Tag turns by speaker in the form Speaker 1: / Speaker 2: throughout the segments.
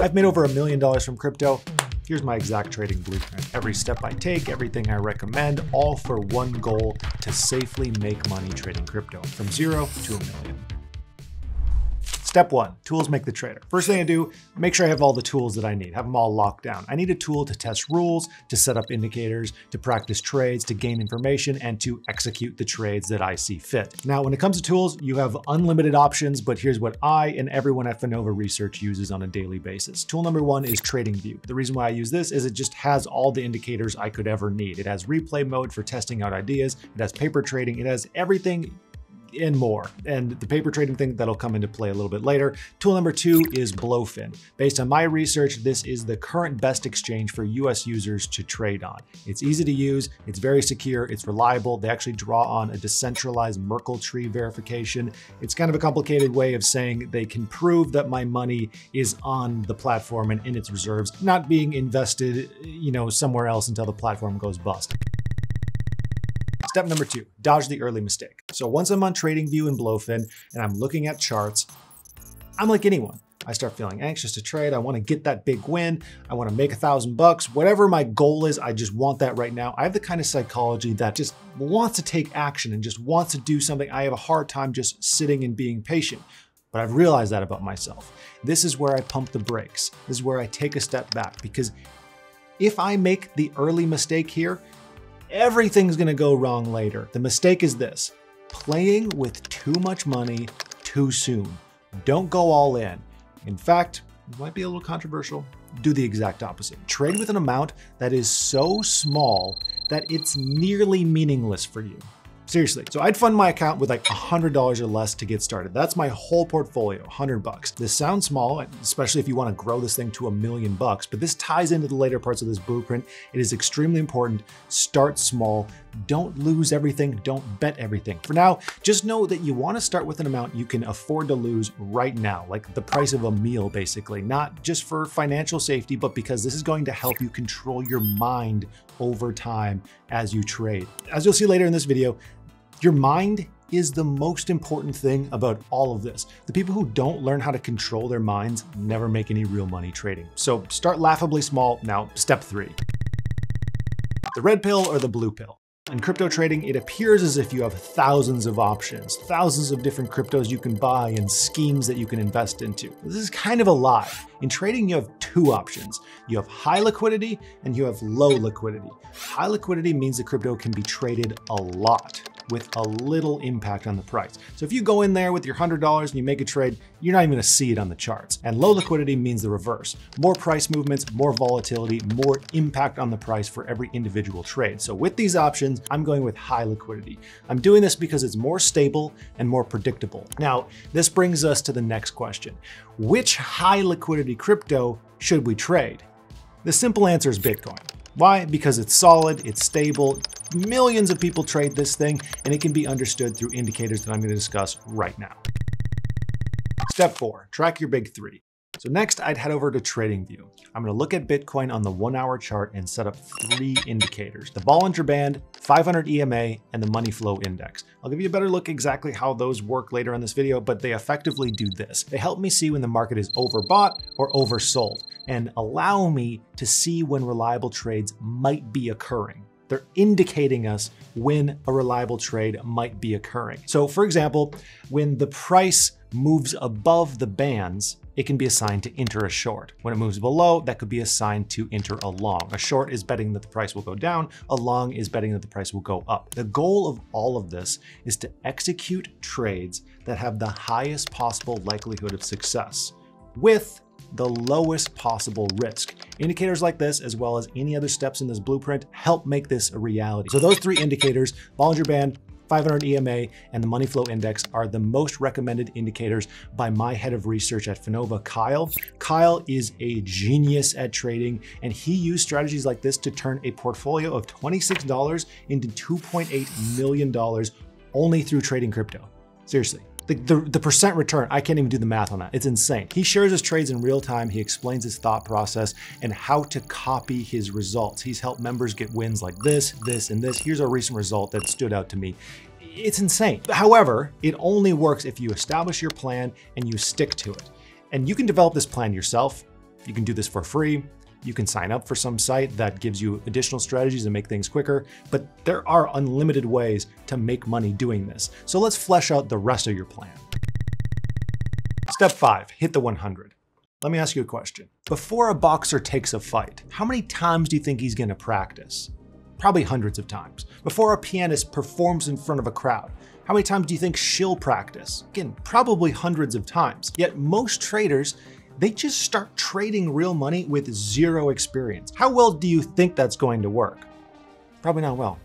Speaker 1: I've made over a million dollars from crypto. Here's my exact trading blueprint. Every step I take, everything I recommend, all for one goal to safely make money trading crypto from zero to a million. Step one, tools make the trader. First thing I do, make sure I have all the tools that I need, have them all locked down. I need a tool to test rules, to set up indicators, to practice trades, to gain information, and to execute the trades that I see fit. Now, when it comes to tools, you have unlimited options, but here's what I and everyone at Finova Research uses on a daily basis. Tool number one is TradingView. The reason why I use this is it just has all the indicators I could ever need. It has replay mode for testing out ideas, it has paper trading, it has everything and more. And the paper trading thing that'll come into play a little bit later. Tool number two is Blofin. Based on my research, this is the current best exchange for US users to trade on. It's easy to use, it's very secure, it's reliable. They actually draw on a decentralized Merkle tree verification. It's kind of a complicated way of saying they can prove that my money is on the platform and in its reserves, not being invested, you know, somewhere else until the platform goes bust. Step number two, dodge the early mistake. So once I'm on TradingView and Blofin and I'm looking at charts, I'm like anyone. I start feeling anxious to trade. I want to get that big win. I want to make a thousand bucks. Whatever my goal is, I just want that right now. I have the kind of psychology that just wants to take action and just wants to do something. I have a hard time just sitting and being patient. But I've realized that about myself. This is where I pump the brakes. This is where I take a step back because if I make the early mistake here, everything's gonna go wrong later. The mistake is this, playing with too much money too soon. Don't go all in. In fact, it might be a little controversial, do the exact opposite. Trade with an amount that is so small that it's nearly meaningless for you. Seriously. So I'd fund my account with like $100 or less to get started. That's my whole portfolio, 100 bucks. This sounds small, especially if you want to grow this thing to a million bucks, but this ties into the later parts of this blueprint. It is extremely important. Start small. Don't lose everything. Don't bet everything. For now, just know that you want to start with an amount you can afford to lose right now, like the price of a meal, basically, not just for financial safety, but because this is going to help you control your mind over time as you trade. As you'll see later in this video, your mind is the most important thing about all of this. The people who don't learn how to control their minds never make any real money trading. So start laughably small. Now, step three. The red pill or the blue pill? In crypto trading, it appears as if you have thousands of options, thousands of different cryptos you can buy and schemes that you can invest into. This is kind of a lie. In trading, you have two options. You have high liquidity and you have low liquidity. High liquidity means the crypto can be traded a lot with a little impact on the price. So if you go in there with your $100 and you make a trade, you're not even gonna see it on the charts. And low liquidity means the reverse. More price movements, more volatility, more impact on the price for every individual trade. So with these options, I'm going with high liquidity. I'm doing this because it's more stable and more predictable. Now, this brings us to the next question. Which high liquidity crypto should we trade? The simple answer is Bitcoin. Why? Because it's solid, it's stable, millions of people trade this thing, and it can be understood through indicators that I'm gonna discuss right now. Step four, track your big three. So next I'd head over to TradingView. I'm gonna look at Bitcoin on the one hour chart and set up three indicators, the Bollinger Band, 500 EMA, and the Money Flow Index. I'll give you a better look exactly how those work later in this video, but they effectively do this. They help me see when the market is overbought or oversold and allow me to see when reliable trades might be occurring. They're indicating us when a reliable trade might be occurring. So for example, when the price moves above the bands, it can be assigned to enter a short. When it moves below, that could be assigned to enter a long. A short is betting that the price will go down, a long is betting that the price will go up. The goal of all of this is to execute trades that have the highest possible likelihood of success with the lowest possible risk. Indicators like this, as well as any other steps in this blueprint, help make this a reality. So those three indicators, Bollinger Band, 500 EMA, and the Money Flow Index are the most recommended indicators by my head of research at Finova, Kyle. Kyle is a genius at trading, and he used strategies like this to turn a portfolio of $26 into $2.8 million only through trading crypto. Seriously. The, the, the, percent return, I can't even do the math on that. It's insane. He shares his trades in real time. He explains his thought process and how to copy his results. He's helped members get wins like this, this, and this. Here's a recent result that stood out to me. It's insane. However, it only works if you establish your plan and you stick to it. And you can develop this plan yourself You can do this for free. You can sign up for some site that gives you additional strategies and make things quicker, but there are unlimited ways to make money doing this. So let's flesh out the rest of your plan. Step five, hit the 100. Let me ask you a question. Before a boxer takes a fight, how many times do you think he's gonna practice? Probably hundreds of times. Before a pianist performs in front of a crowd, how many times do you think she'll practice? Again, probably hundreds of times. Yet most traders they just start trading real money with zero experience. How well do you think that's going to work? Probably not well.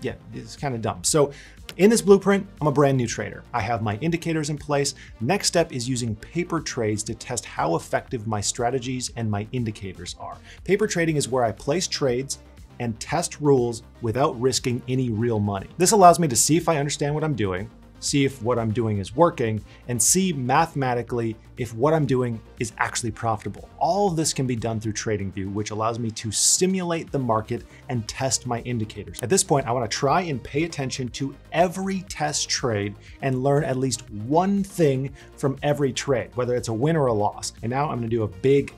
Speaker 1: Yeah, it's kind of dumb. So in this blueprint, I'm a brand new trader. I have my indicators in place. Next step is using paper trades to test how effective my strategies and my indicators are. Paper trading is where I place trades and test rules without risking any real money. This allows me to see if I understand what I'm doing, see if what I'm doing is working, and see mathematically if what I'm doing is actually profitable. All of this can be done through TradingView, which allows me to simulate the market and test my indicators. At this point, I wanna try and pay attention to every test trade and learn at least one thing from every trade, whether it's a win or a loss. And now I'm gonna do a big,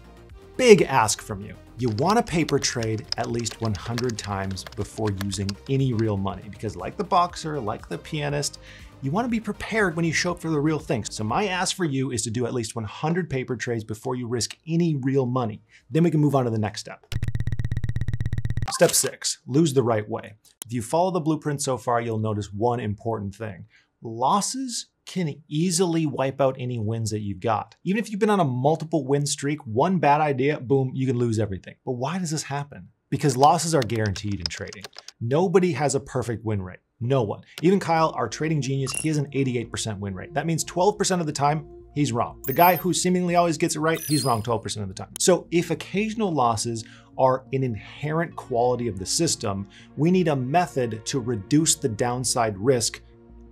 Speaker 1: big ask from you. You want to paper trade at least 100 times before using any real money because like the boxer, like the pianist, you want to be prepared when you show up for the real thing. So my ask for you is to do at least 100 paper trades before you risk any real money. Then we can move on to the next step. Step six, lose the right way. If you follow the blueprint so far, you'll notice one important thing. Losses can easily wipe out any wins that you've got. Even if you've been on a multiple win streak, one bad idea, boom, you can lose everything. But why does this happen? Because losses are guaranteed in trading. Nobody has a perfect win rate. No one. Even Kyle, our trading genius, he has an 88% win rate. That means 12% of the time, he's wrong. The guy who seemingly always gets it right, he's wrong 12% of the time. So if occasional losses are an inherent quality of the system, we need a method to reduce the downside risk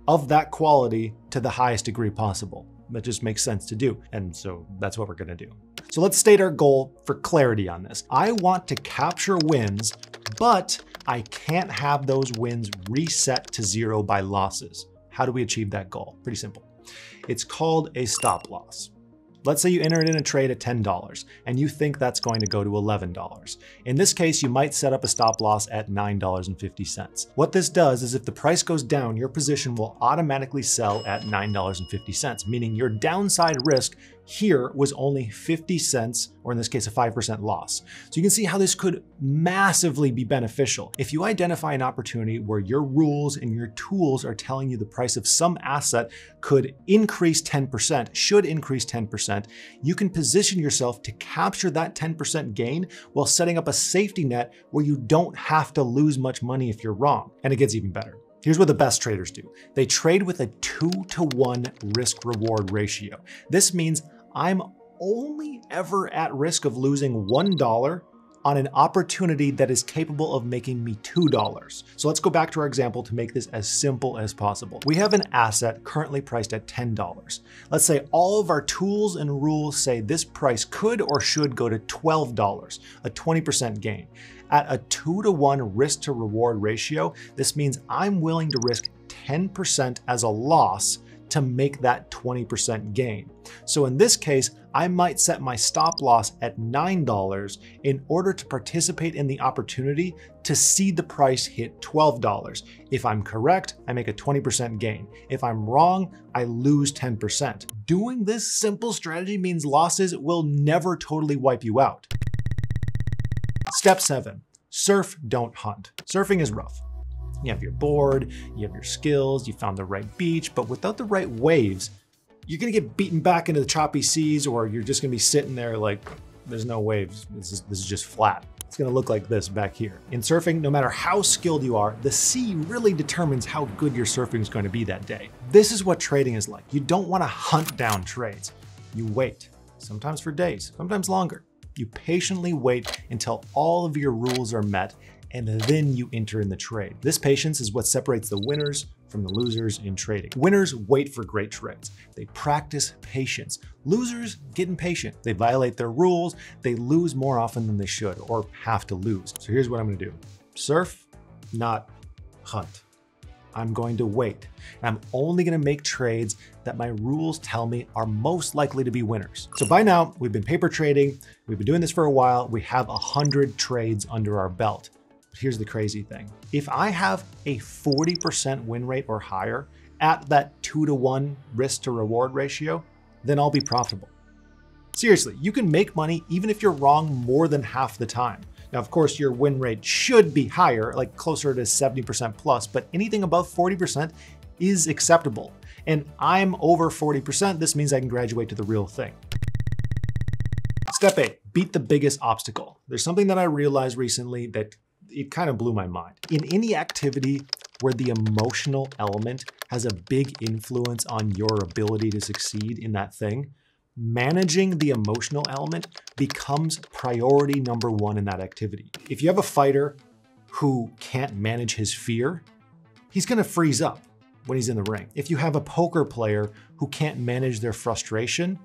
Speaker 1: of that quality to the highest degree possible. That just makes sense to do. And so that's what we're gonna do. So let's state our goal for clarity on this. I want to capture wins, but I can't have those wins reset to zero by losses. How do we achieve that goal? Pretty simple. It's called a stop loss. Let's say you enter in a trade at $10 and you think that's going to go to $11. In this case, you might set up a stop loss at $9.50. What this does is if the price goes down, your position will automatically sell at $9.50, meaning your downside risk here was only 50 cents, or in this case, a 5% loss. So you can see how this could massively be beneficial. If you identify an opportunity where your rules and your tools are telling you the price of some asset could increase 10%, should increase 10%, you can position yourself to capture that 10% gain while setting up a safety net where you don't have to lose much money if you're wrong. And it gets even better. Here's what the best traders do. They trade with a two to one risk reward ratio. This means I'm only ever at risk of losing $1 on an opportunity that is capable of making me $2. So let's go back to our example to make this as simple as possible. We have an asset currently priced at $10. Let's say all of our tools and rules say this price could or should go to $12, a 20% gain. At a two to one risk to reward ratio, this means I'm willing to risk 10% as a loss to make that 20% gain. So in this case, I might set my stop loss at $9 in order to participate in the opportunity to see the price hit $12. If I'm correct, I make a 20% gain. If I'm wrong, I lose 10%. Doing this simple strategy means losses will never totally wipe you out. Step seven, surf, don't hunt. Surfing is rough. You have your board, you have your skills, you found the right beach, but without the right waves, you're gonna get beaten back into the choppy seas or you're just gonna be sitting there like, there's no waves, this is, this is just flat. It's gonna look like this back here. In surfing, no matter how skilled you are, the sea really determines how good your surfing is going to be that day. This is what trading is like. You don't wanna hunt down trades. You wait, sometimes for days, sometimes longer. You patiently wait until all of your rules are met and then you enter in the trade. This patience is what separates the winners from the losers in trading. Winners wait for great trades. They practice patience. Losers get impatient. They violate their rules. They lose more often than they should or have to lose. So here's what I'm gonna do. Surf, not hunt. I'm going to wait. I'm only going to make trades that my rules tell me are most likely to be winners. So by now, we've been paper trading. We've been doing this for a while. We have 100 trades under our belt. But here's the crazy thing. If I have a 40% win rate or higher at that two to one risk to reward ratio, then I'll be profitable. Seriously, you can make money even if you're wrong more than half the time. Now, of course, your win rate should be higher, like closer to 70% plus, but anything above 40% is acceptable. And I'm over 40%, this means I can graduate to the real thing. Step eight, beat the biggest obstacle. There's something that I realized recently that it kind of blew my mind. In any activity where the emotional element has a big influence on your ability to succeed in that thing, managing the emotional element becomes priority number one in that activity. If you have a fighter who can't manage his fear, he's gonna freeze up when he's in the ring. If you have a poker player who can't manage their frustration,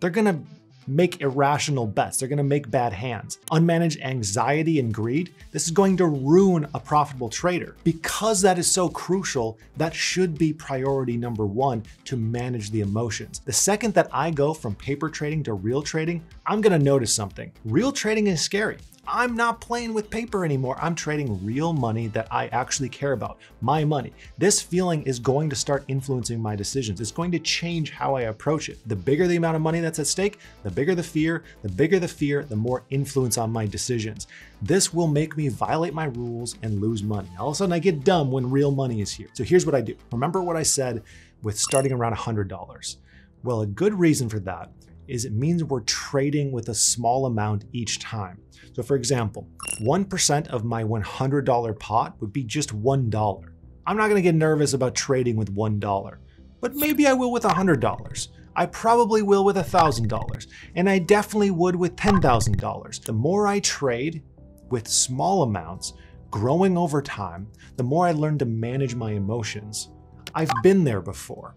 Speaker 1: they're gonna make irrational bets. They're gonna make bad hands. Unmanaged anxiety and greed, this is going to ruin a profitable trader. Because that is so crucial, that should be priority number one to manage the emotions. The second that I go from paper trading to real trading, I'm gonna notice something. Real trading is scary. I'm not playing with paper anymore. I'm trading real money that I actually care about, my money. This feeling is going to start influencing my decisions. It's going to change how I approach it. The bigger the amount of money that's at stake, the bigger the fear, the bigger the fear, the more influence on my decisions. This will make me violate my rules and lose money. All of a sudden I get dumb when real money is here. So here's what I do. Remember what I said with starting around $100? Well, a good reason for that is it means we're trading with a small amount each time. So for example, 1% of my $100 pot would be just $1. I'm not gonna get nervous about trading with $1, but maybe I will with $100. I probably will with $1,000, and I definitely would with $10,000. The more I trade with small amounts, growing over time, the more I learn to manage my emotions. I've been there before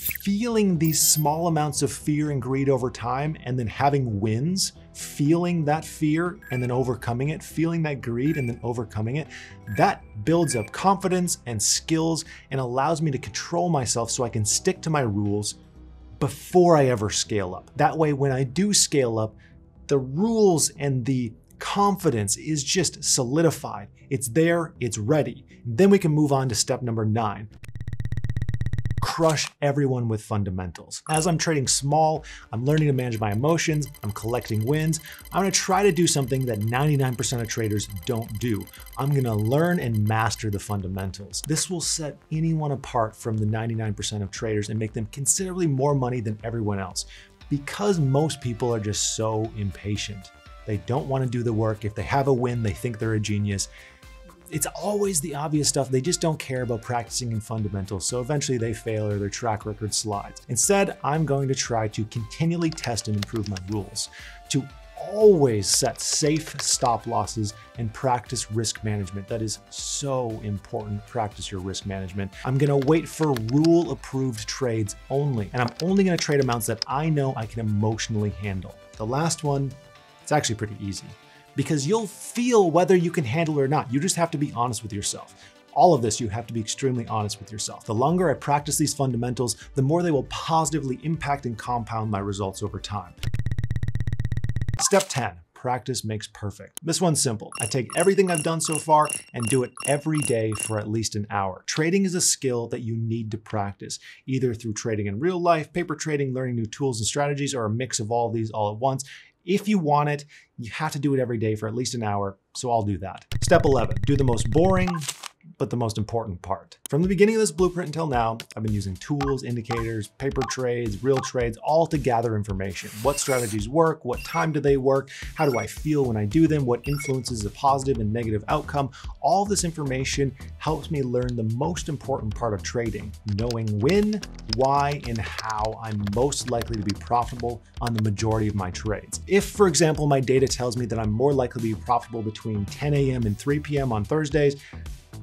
Speaker 1: feeling these small amounts of fear and greed over time and then having wins, feeling that fear and then overcoming it, feeling that greed and then overcoming it, that builds up confidence and skills and allows me to control myself so I can stick to my rules before I ever scale up. That way, when I do scale up, the rules and the confidence is just solidified. It's there, it's ready. Then we can move on to step number nine crush everyone with fundamentals. As I'm trading small, I'm learning to manage my emotions, I'm collecting wins. I'm gonna try to do something that 99% of traders don't do. I'm gonna learn and master the fundamentals. This will set anyone apart from the 99% of traders and make them considerably more money than everyone else because most people are just so impatient. They don't want to do the work. If they have a win, they think they're a genius it's always the obvious stuff. They just don't care about practicing in fundamentals, so eventually they fail or their track record slides. Instead, I'm going to try to continually test and improve my rules, to always set safe stop losses and practice risk management. That is so important. Practice your risk management. I'm gonna wait for rule approved trades only, and I'm only gonna trade amounts that I know I can emotionally handle. The last one, it's actually pretty easy because you'll feel whether you can handle it or not. You just have to be honest with yourself. All of this, you have to be extremely honest with yourself. The longer I practice these fundamentals, the more they will positively impact and compound my results over time. Step 10, practice makes perfect. This one's simple. I take everything I've done so far and do it every day for at least an hour. Trading is a skill that you need to practice, either through trading in real life, paper trading, learning new tools and strategies, or a mix of all of these all at once. If you want it, you have to do it every day for at least an hour, so I'll do that. Step 11, do the most boring, but the most important part. From the beginning of this blueprint until now, I've been using tools, indicators, paper trades, real trades, all to gather information. What strategies work? What time do they work? How do I feel when I do them? What influences a positive and negative outcome? All this information helps me learn the most important part of trading, knowing when, why, and how I'm most likely to be profitable on the majority of my trades. If, for example, my data tells me that I'm more likely to be profitable between 10 a.m. and 3 p.m. on Thursdays,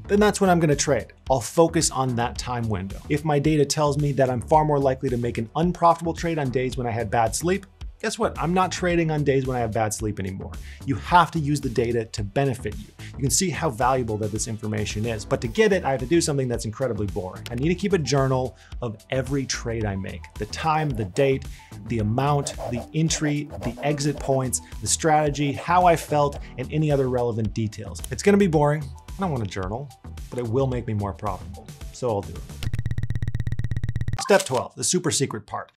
Speaker 1: then that's when I'm gonna trade. I'll focus on that time window. If my data tells me that I'm far more likely to make an unprofitable trade on days when I had bad sleep, guess what? I'm not trading on days when I have bad sleep anymore. You have to use the data to benefit you. you can see how valuable that this information is. But to get it, I have to do something that's incredibly boring. I need to keep a journal of every trade I make, the time, the date, the amount, the entry, the exit points, the strategy, how I felt, and any other relevant details. It's gonna be boring. I don't want to journal, but it will make me more profitable. So I'll do it. Step 12, the super secret part.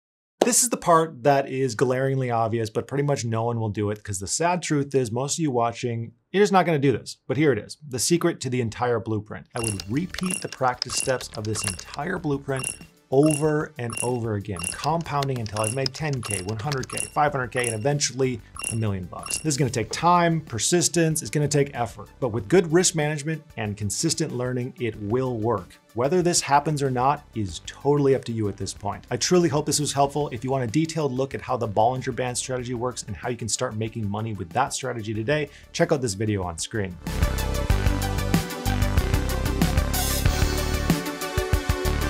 Speaker 1: This is the part that is glaringly obvious, but pretty much no one will do it because the sad truth is most of you watching, you're just not gonna do this. But here it is, the secret to the entire blueprint. I would repeat the practice steps of this entire blueprint over and over again, compounding until I've made 10K, 100K, 500K, and eventually a million bucks. This is gonna take time, persistence, it's gonna take effort. But with good risk management and consistent learning, it will work. Whether this happens or not is totally up to you at this point. I truly hope this was helpful. If you want a detailed look at how the Bollinger Band strategy works and how you can start making money with that strategy today, check out this video on screen.